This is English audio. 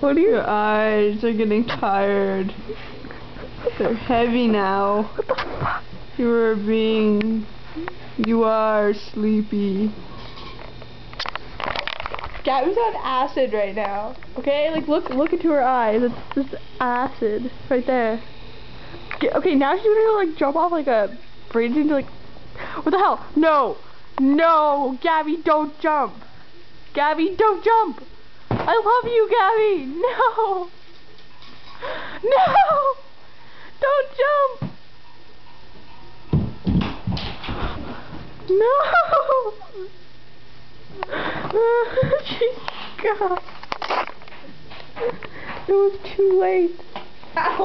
What are you? Your eyes They're getting tired. They're heavy now. You are being... You are sleepy. Gabby's on acid right now. Okay, like look, look into her eyes. It's just acid right there. Okay, now she's gonna like jump off like a bridge into like. What the hell? No, no, Gabby, don't jump. Gabby, don't jump. I love you, Gabby. No, no, don't jump. No. She's. It was too late. Ow.